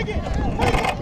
行け